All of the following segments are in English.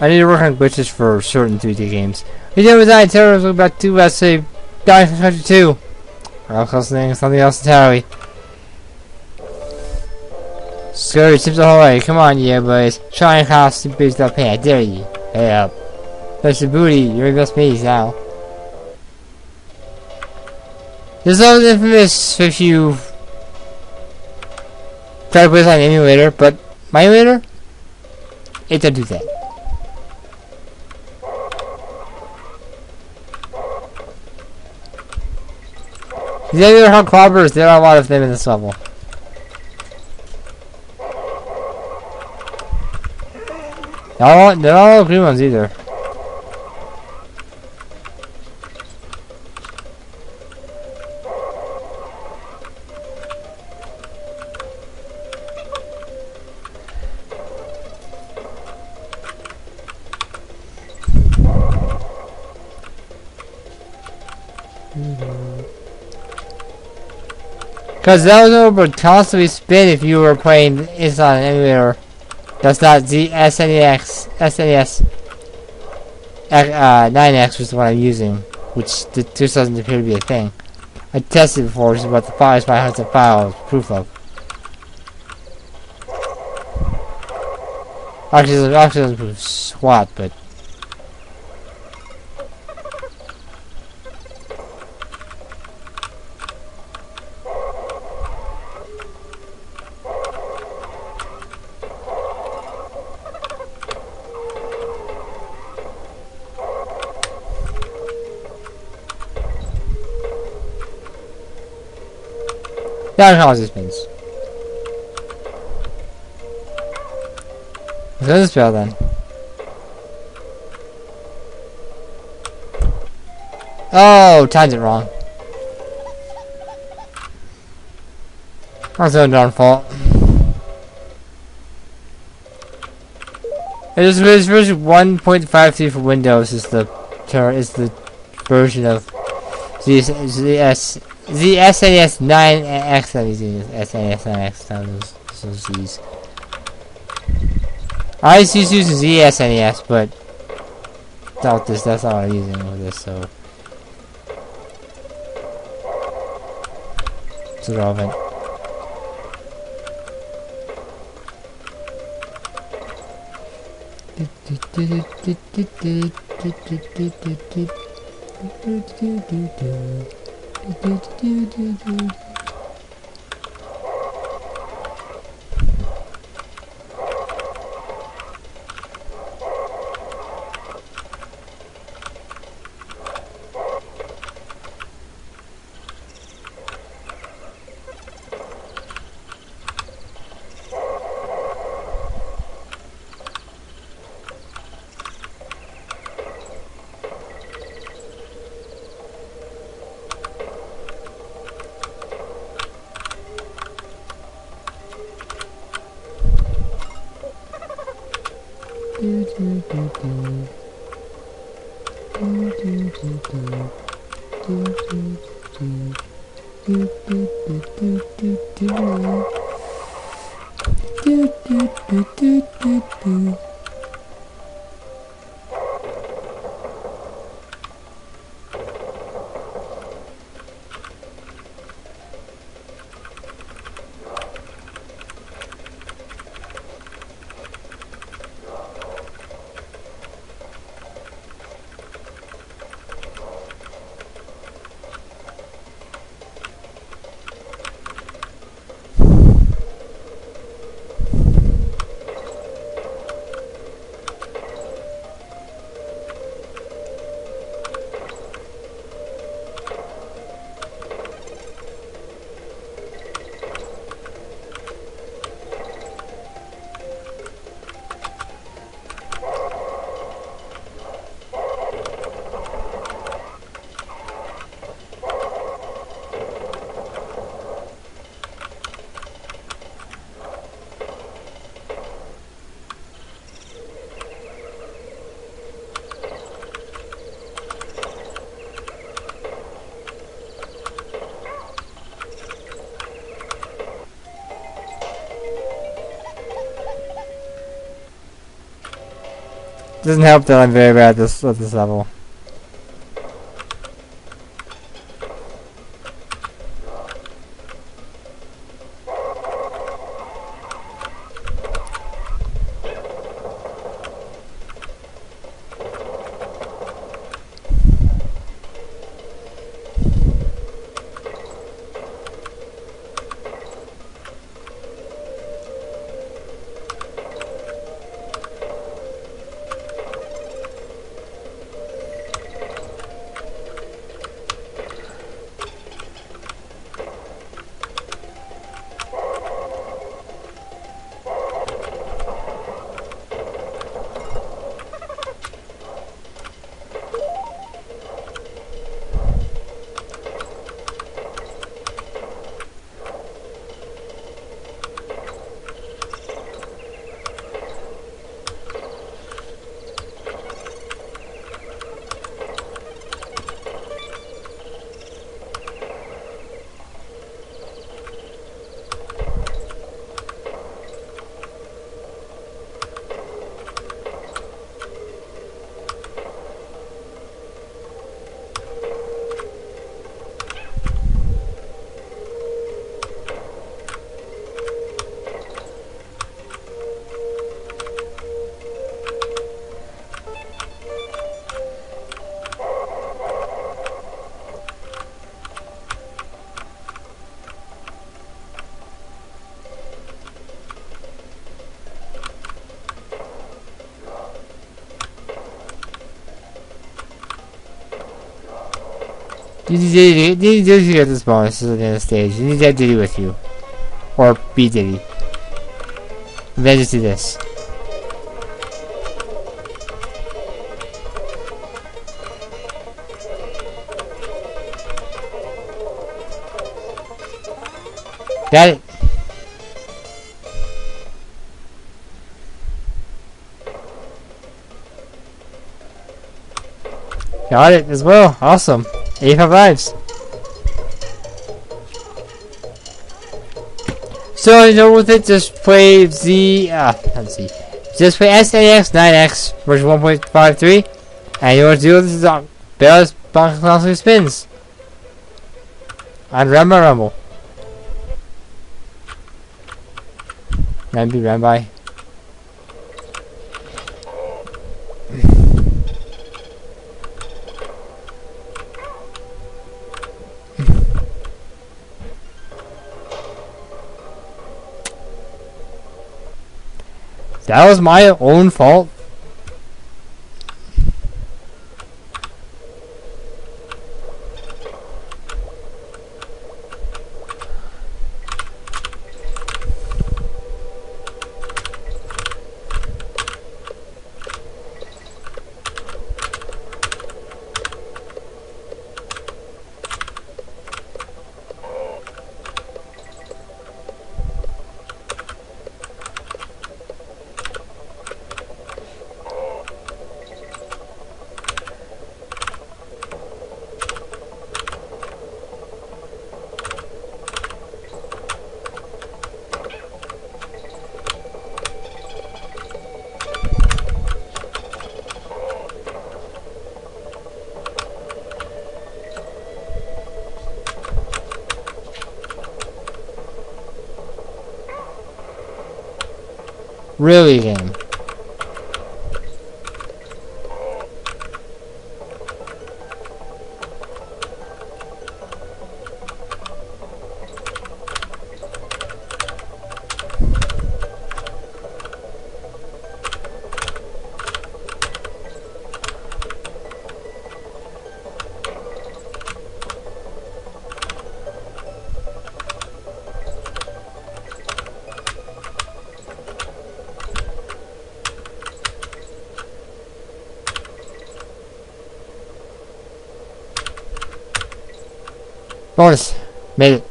I need to work on glitches for certain 3D games. We did with that terrors about two let's say Dying Country 2. Or else listening something else entirely. Scurry, seems the whole way. Come on, yeah, boys. Try and house the boost up here. I dare you. Hey up. That's your booty. You're in best maze now. This is infamous if you try to play this on an emulator, but my emulator, it doesn't do that. These emulator hard Klobbers, there are a lot of them in this level. Not all, they're all green ones either. Because that was would constantly spin if you were playing this on an emulator. That's not the SNES. SNES. Uh, 9X was the one I'm using, which just doesn't appear to be a thing. I tested before, which is what the files by hundreds of files proof of. Actually, actually doesn't prove squat, but Yeah, I know what this means. What does it spell then? Oh, timed it wrong. That's no darn fault. It is version 1.53 for Windows is the is the version of ZS the SNES 9X that is using SNES 9X those, those Z's. I to use ZSNES, but doubt this, that's what I'm using with this, so it's irrelevant. do do do do do do, do, do, do, do. do do do do do Doesn't help that I'm very bad at this at this level. Diddy, Diddy bonus at the end of the stage. You need that Diddy with you. Or be Diddy. Then just do this. Got it. Got it as well. Awesome. 85 lives. So, you know, with it, just play Z, uh, let's see. Just play SNES 9X version 1.53. And you want to do this is on Bell's Constantly Spins. On Rambi Rumble. Maybe ran by. That was my own fault. Really game. Bonus. Made it.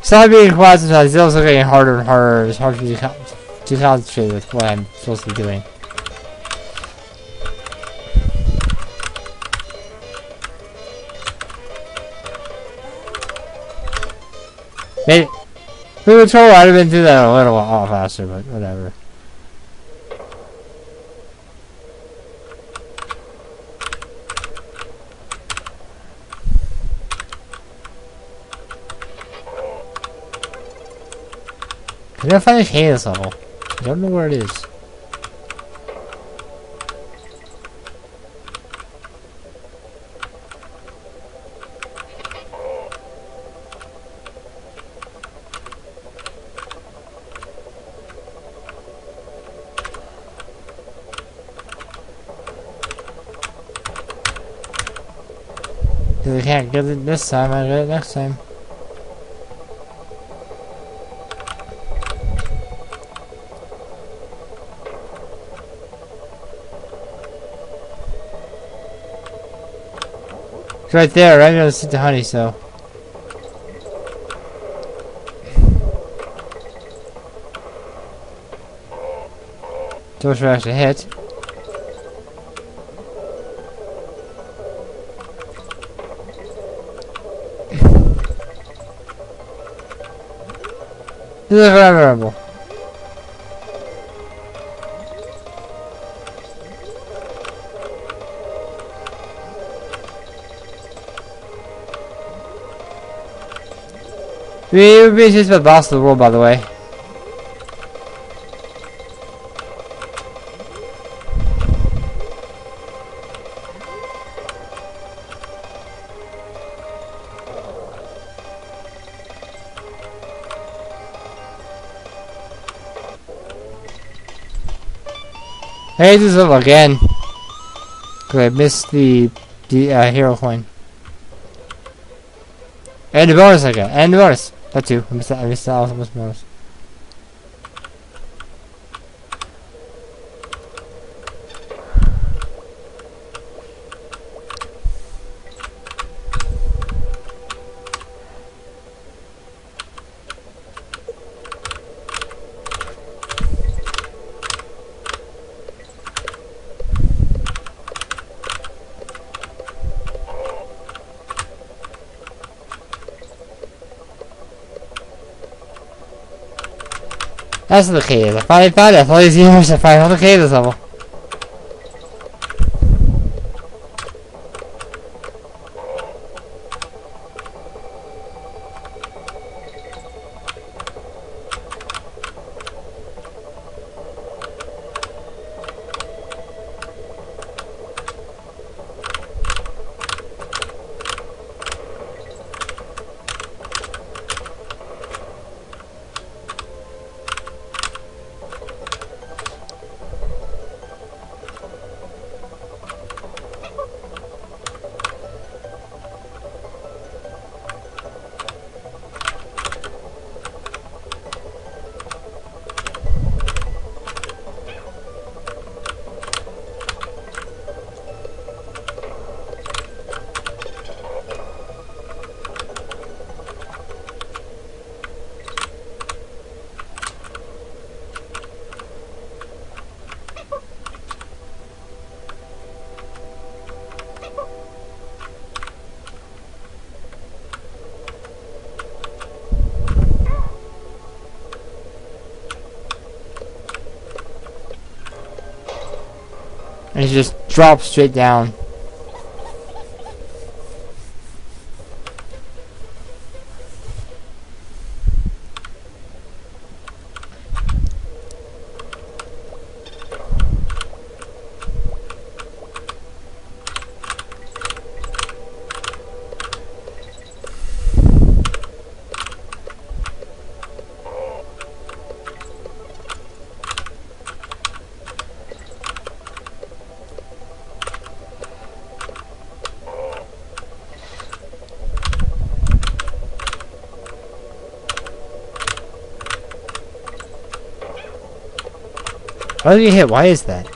Stop being quiet sometimes. It's also getting harder and harder. It's hard for me to, to concentrate with what I'm supposed to be doing. Made it. With the control, I'd have been through that a little while faster, but whatever. Gotta find key this level. I don't know where it is. If we can't get it this time, I'll get it next time. It's right there, right near the seed honey, so. Those were actually hit. This is very We would be just the boss of the world, by the way. Hey, this is level again. Cause I missed the the uh, hero coin. And the bonus again. And the bonus. That too. I missed that. I missed that. Also missed bonus. That's the cave. I finally found it. After all these years, I finally found the cave And it just drops straight down. Why did you hit? Why is that?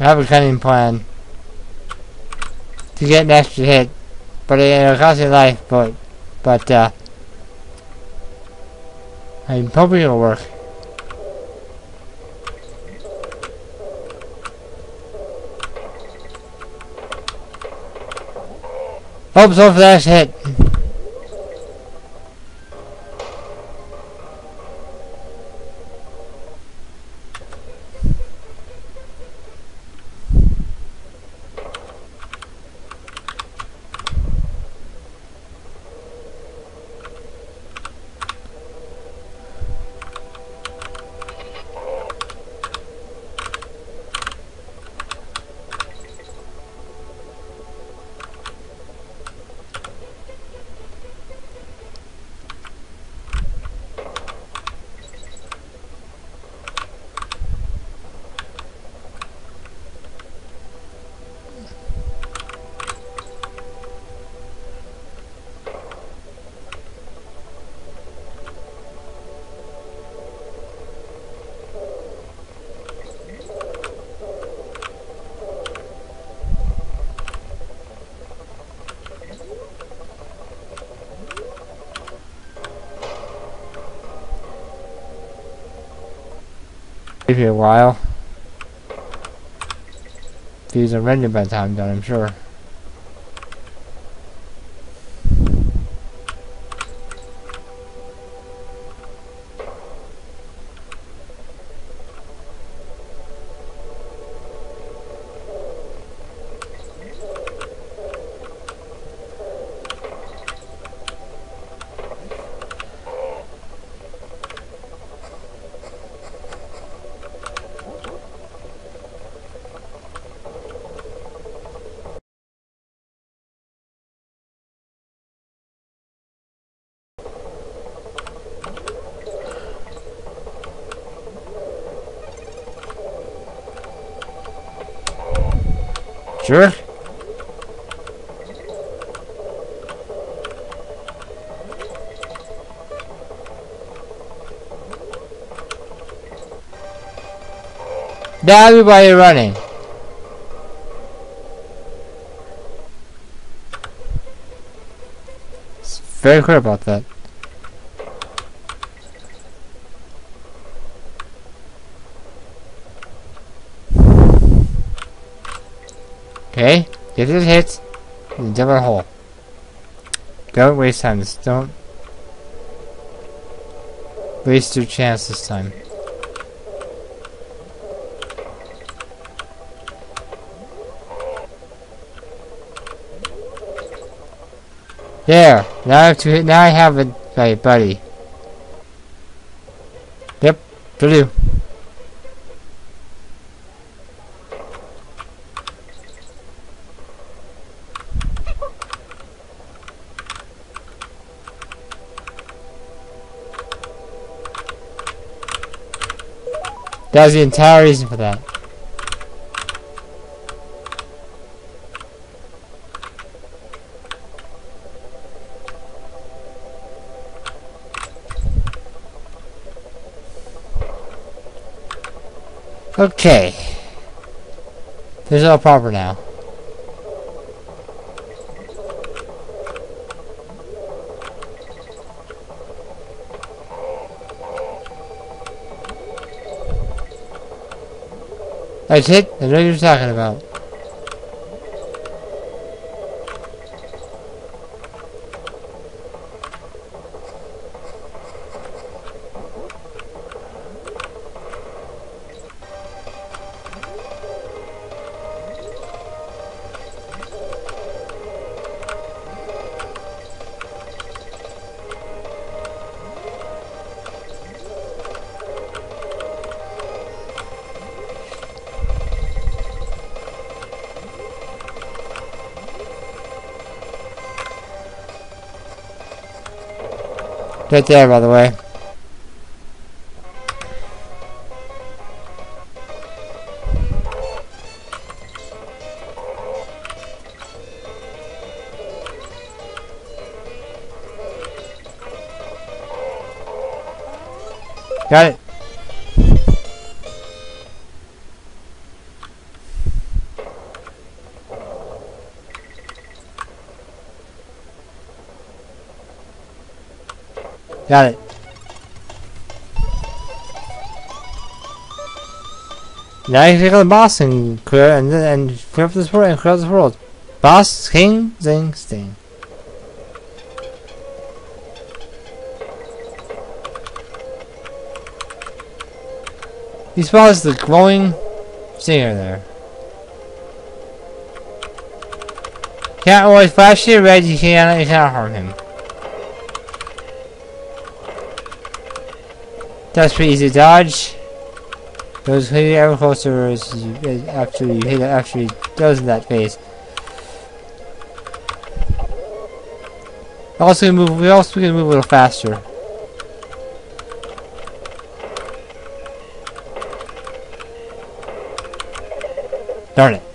I have a cunning plan to get an extra hit, but it'll cost you life, but, but, uh, I'm hoping it'll work. Hope so for that hit. Maybe a while. These are rendered by the time done, I'm sure. Sure. Now everybody running. It's very clear about that. Okay, get this hit. And jump a hole. Don't waste time. Just don't waste your chance this time. There. Now I have to. Now I have a, a buddy. Yep. To That was the entire reason for that. Okay. This is all proper now. That's it? Know what you're talking about. Right there, by the way. Got it. Got it. Now you take on the boss and clear and and clear up this world and clear up this world. Boss, King, Zing, Sting. He spawns the glowing singer there. Can't always flash red, you can't you cannot harm him. That's pretty easy to dodge. Those who ever closer you, after you hit he does in that phase. Also move we also can move a little faster. Darn it.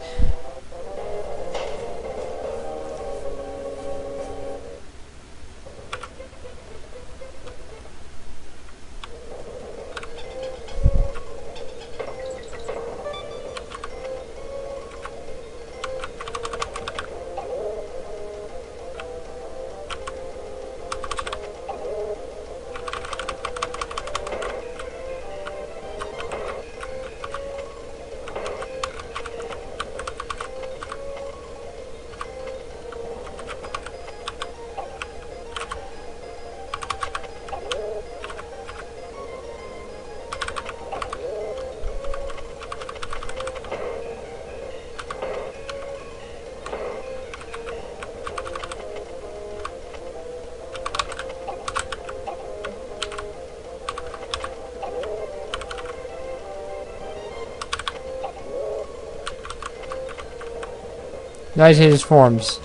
Now he changes forms.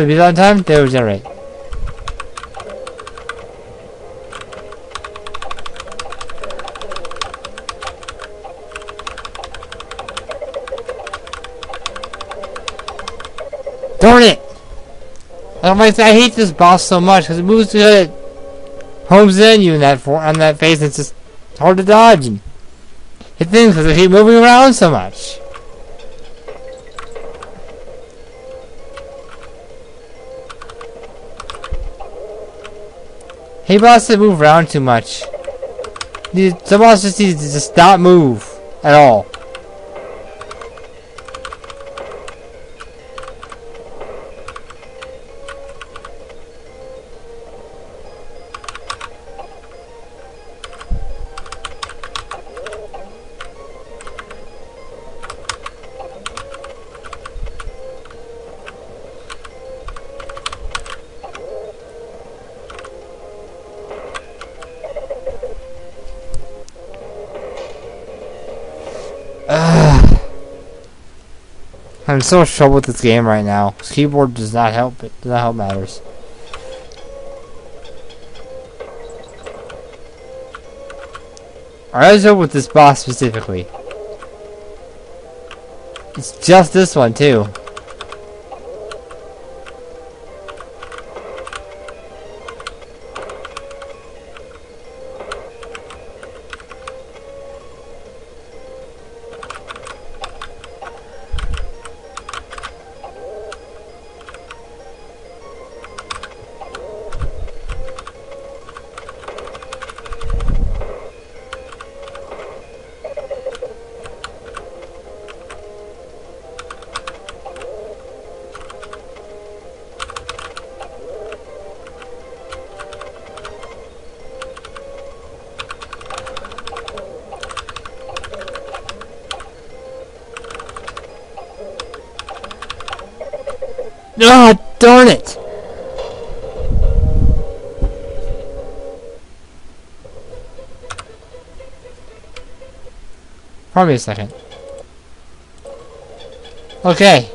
You be on time, they will generate. Darn it! I, I hate this boss so much because it moves to it homes in you in that for on that face. It's just hard to dodge and hit things because they keep moving around so much. Hey boss that move around too much. Some boss just needs to just not move at all. I'm so much trouble with this game right now. This keyboard does not help. It does not help matters. Alright, let's with this boss specifically. It's just this one too. Ah, oh, darn it! Probably a second. Okay.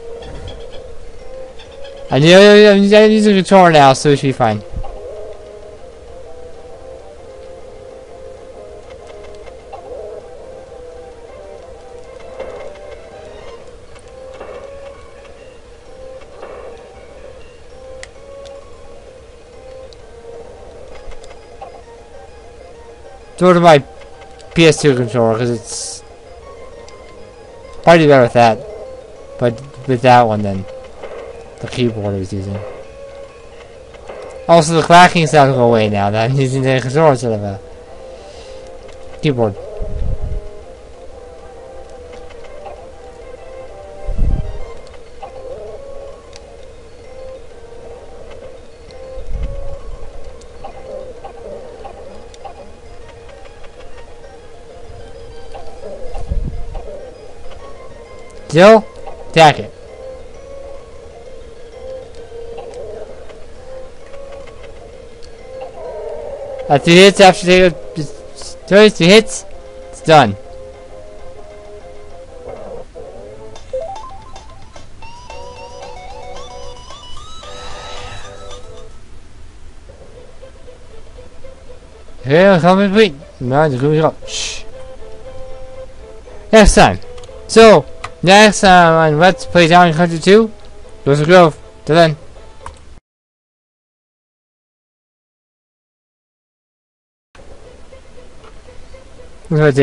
I need, I need, I need the controller now, so it should be fine. Go to my PS2 controller because it's probably better with that. But with that one then. the keyboard I was using. Also, the clacking sound go away now that I'm using the controller instead of a keyboard. Jill, attack it. Two hits after a two hits, it's done. Here, come in between. Man, go. Shh. Next time. So, next on Let's Play Down Country 2, Joseph Grove. Till then. Let's